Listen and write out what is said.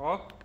好。